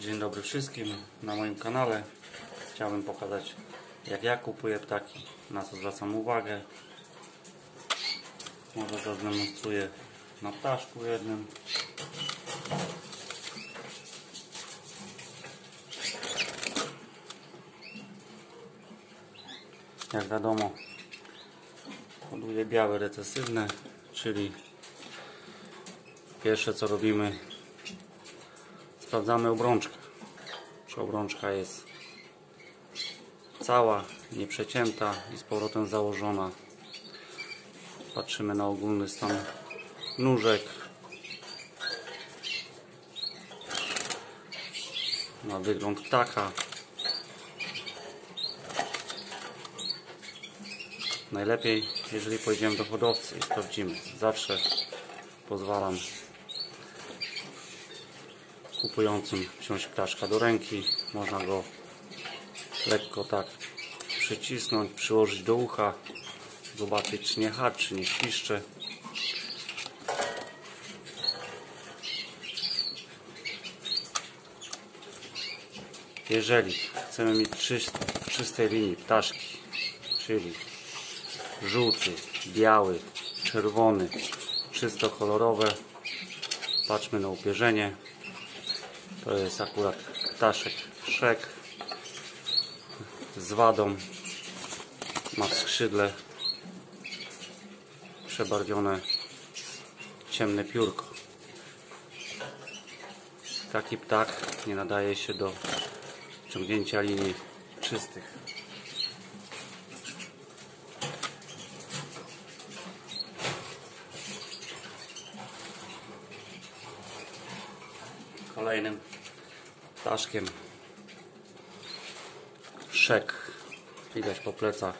Dzień dobry wszystkim na moim kanale. Chciałbym pokazać jak ja kupuję ptaki, na co zwracam uwagę. Może zademonstruję na ptaszku jednym. Jak wiadomo hoduję białe recesywne, czyli pierwsze co robimy sprawdzamy obrączkę. Czy obrączka jest cała, nieprzecięta i z powrotem założona. Patrzymy na ogólny stan nóżek. Na wygląd ptaka najlepiej jeżeli pojedziemy do hodowcy i sprawdzimy. Zawsze pozwalam kupującym wziąć ptaszka do ręki. Można go lekko tak przycisnąć, przyłożyć do ucha, zobaczyć czy nie harczy, czy nie świszcze. Jeżeli chcemy mieć czyst- czystej linii ptaszki, czyli żółty, biały, czerwony, czysto kolorowe, patrzmy na upierzenie. To jest akurat ptaszek szek z wadą. Ma w skrzydle przebarwione ciemne piórko. Taki ptak nie nadaje się do ciągnięcia linii czystych. Kolejnym ptaszkiem. Szek widać po plecach.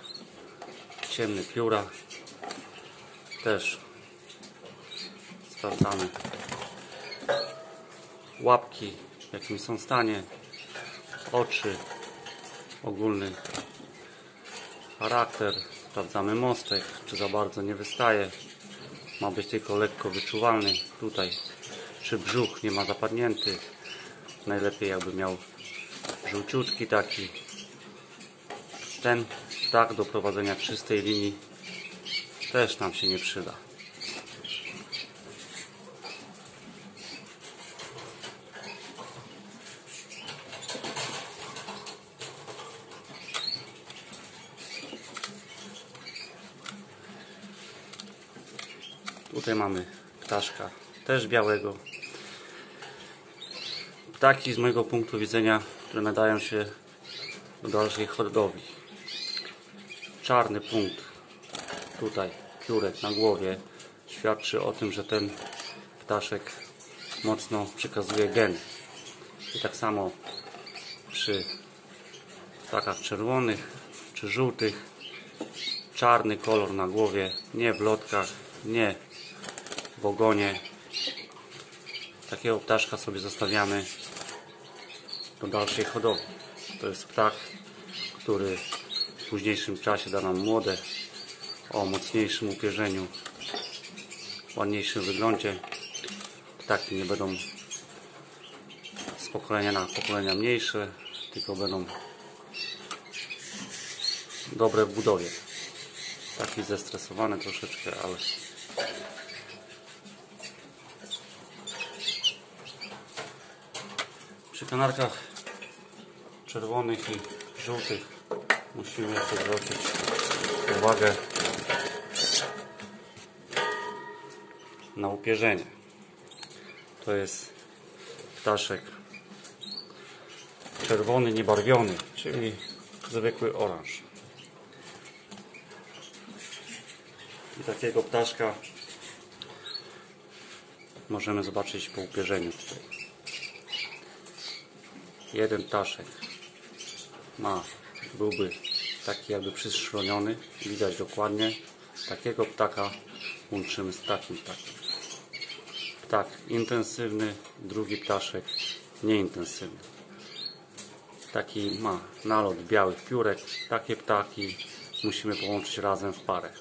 Ciemny pióra. Też sprawdzamy. Łapki w jakim są stanie. Oczy ogólny charakter. Sprawdzamy mostek czy za bardzo nie wystaje. Ma być tylko lekko wyczuwalny. Tutaj czy brzuch nie ma zapadnięty najlepiej jakby miał żółciutki taki ten tak do prowadzenia czystej linii też nam się nie przyda. Tutaj mamy ptaszka też białego ptaki z mojego punktu widzenia, które nadają się do dalszej hodowli. Czarny punkt tutaj, piórek na głowie świadczy o tym, że ten ptaszek mocno przekazuje gen. I tak samo przy ptakach czerwonych czy żółtych czarny kolor na głowie, nie w lotkach, nie w ogonie. Takiego ptaszka sobie zostawiamy do dalszej hodowli. To jest ptak, który w późniejszym czasie da nam młode o mocniejszym upierzeniu, ładniejszym wyglądzie. Ptaki nie będą z pokolenia na pokolenia mniejsze, tylko będą dobre w budowie. Taki zestresowany troszeczkę, ale przy kanarkach czerwonych i żółtych musimy zwrócić uwagę na upierzenie. To jest ptaszek czerwony, niebarwiony, czyli zwykły oranż. I takiego ptaszka możemy zobaczyć po upierzeniu tutaj. Jeden ptaszek ma, byłby taki jakby przyszroniony, widać dokładnie. Takiego ptaka łączymy z takim ptakiem. Ptak intensywny, drugi ptaszek nieintensywny. Taki ma nalot białych piórek. Takie ptaki musimy połączyć razem w parę.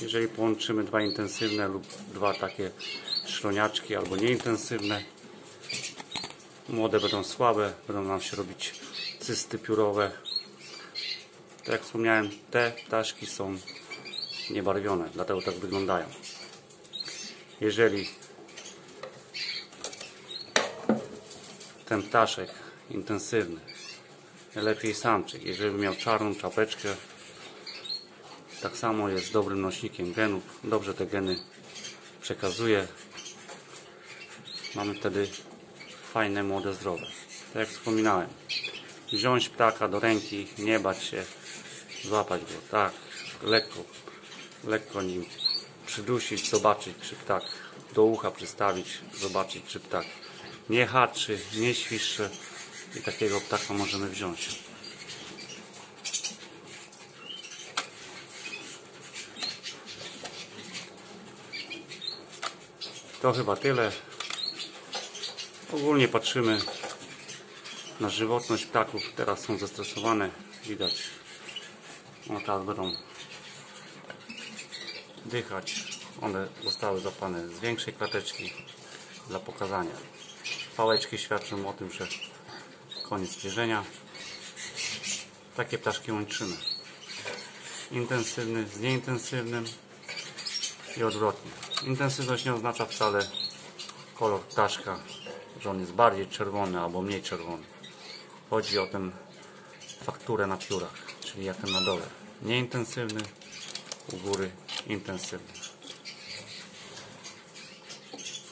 Jeżeli połączymy dwa intensywne lub dwa takie szroniaczki albo nieintensywne, Młode będą słabe, będą nam się robić cysty piórowe. Tak jak wspomniałem, te ptaszki są niebarwione, dlatego tak wyglądają. Jeżeli ten ptaszek intensywny, lepiej samczyk, jeżeli miał czarną czapeczkę, tak samo jest dobrym nośnikiem genów, dobrze te geny przekazuje. Mamy wtedy fajne, młode, zdrowe. Tak jak wspominałem, wziąć ptaka do ręki, nie bać się, złapać go, tak, lekko, lekko nim przydusić, zobaczyć, czy ptak do ucha przystawić, zobaczyć, czy ptak nie haczy, nie świszcze i takiego ptaka możemy wziąć. To chyba tyle. Ogólnie patrzymy na żywotność ptaków. Teraz są zestresowane. Widać. One teraz będą dychać. One zostały zapane z większej klateczki dla pokazania. Pałeczki świadczą o tym, że koniec pierzenia. Takie ptaszki łączymy. Intensywny z nieintensywnym i odwrotnie. Intensywność nie oznacza wcale kolor ptaszka, że on jest bardziej czerwony albo mniej czerwony. Chodzi o tę fakturę na piórach, czyli jak ten na dole. Nieintensywny, u góry intensywny.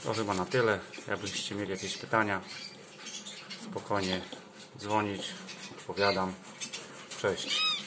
To chyba na tyle. Jakbyście mieli jakieś pytania, spokojnie dzwonić, odpowiadam. Cześć.